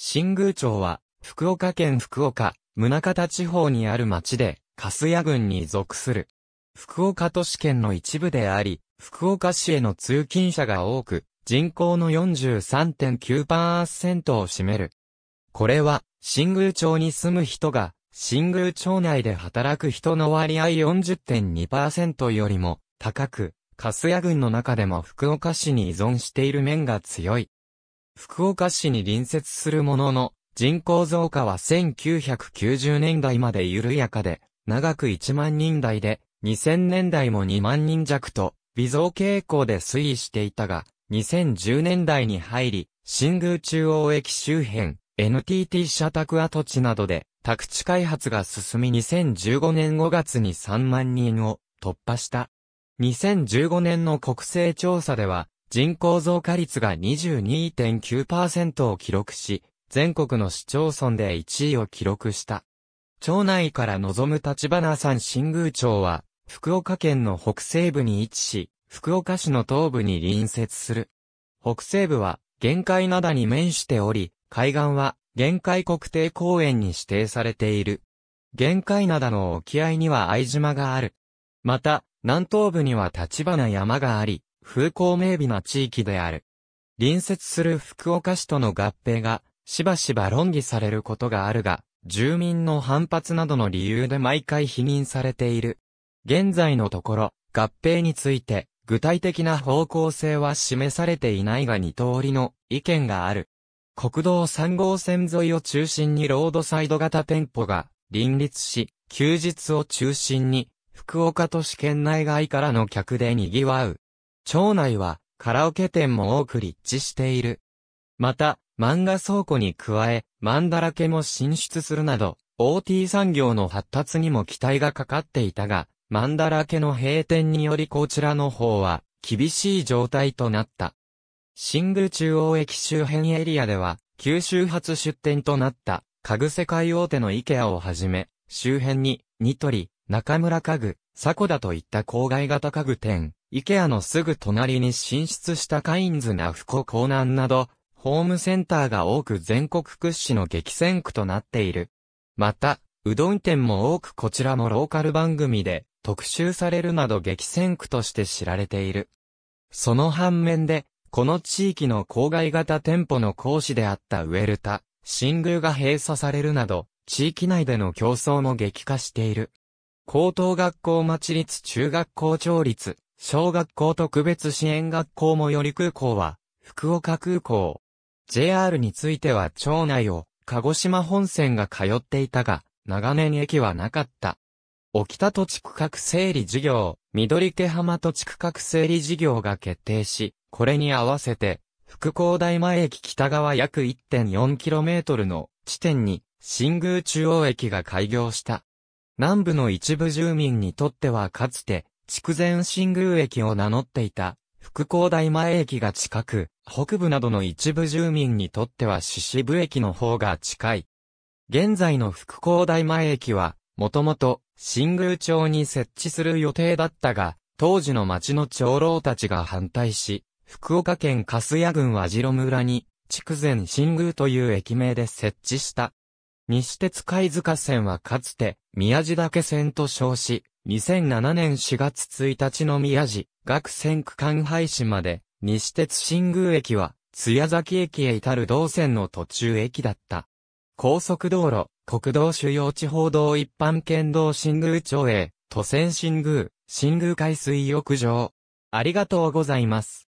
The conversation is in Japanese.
新宮町は、福岡県福岡、宗像地方にある町で、粕谷郡に属する。福岡都市圏の一部であり、福岡市への通勤者が多く、人口の43.9%を占める。これは、新宮町に住む人が、新宮町内で働く人の割合40.2%よりも高く、粕谷郡の中でも福岡市に依存している面が強い。福岡市に隣接するものの、人口増加は1990年代まで緩やかで、長く1万人台で、2000年代も2万人弱と、微増傾向で推移していたが、2010年代に入り、新宮中央駅周辺、NTT 社宅跡地などで、宅地開発が進み2015年5月に3万人を突破した。2015年の国勢調査では、人口増加率が22.9%を記録し、全国の市町村で1位を記録した。町内から望む立花山新宮町は、福岡県の北西部に位置し、福岡市の東部に隣接する。北西部は、限界灘に面しており、海岸は、限界国定公園に指定されている。限界灘の沖合には相島がある。また、南東部には立花山があり、風光明媚な地域である。隣接する福岡市との合併が、しばしば論議されることがあるが、住民の反発などの理由で毎回否認されている。現在のところ、合併について、具体的な方向性は示されていないが二通りの意見がある。国道3号線沿いを中心にロードサイド型店舗が林立し、休日を中心に福岡都市圏内外からの客で賑わう。町内はカラオケ店も多く立地している。また、漫画倉庫に加え、マンだらけも進出するなど、OT 産業の発達にも期待がかかっていたが、マンだらけの閉店によりこちらの方は、厳しい状態となった。新宮中央駅周辺エリアでは、九州初出店となった、家具世界大手の IKEA をはじめ、周辺に、ニトリ、中村家具、サコダといった郊外型家具店、イケアのすぐ隣に進出したカインズナフコ港南など、ホームセンターが多く全国屈指の激戦区となっている。また、うどん店も多くこちらもローカル番組で特集されるなど激戦区として知られている。その反面で、この地域の郊外型店舗の講師であったウェルタ、新宮が閉鎖されるなど、地域内での競争も激化している。高等学校町立中学校町立、小学校特別支援学校最寄り空港は、福岡空港。JR については町内を、鹿児島本線が通っていたが、長年駅はなかった。沖田土地区画整理事業、緑毛浜土地区画整理事業が決定し、これに合わせて、福光大前駅北側約 1.4km の地点に、新宮中央駅が開業した。南部の一部住民にとってはかつて、筑前新宮駅を名乗っていた、福光大前駅が近く、北部などの一部住民にとっては獅子部駅の方が近い。現在の福光大前駅は、もともと、新宮町に設置する予定だったが、当時の町の長老たちが反対し、福岡県粕谷郡和白村に、筑前新宮という駅名で設置した。西鉄貝塚線はかつて、宮地岳線と称し、2007年4月1日の宮地、学線区間廃止まで、西鉄新宮駅は、津屋崎駅へ至る道線の途中駅だった。高速道路、国道主要地方道一般県道新宮町へ、都線新宮、新宮海水浴場。ありがとうございます。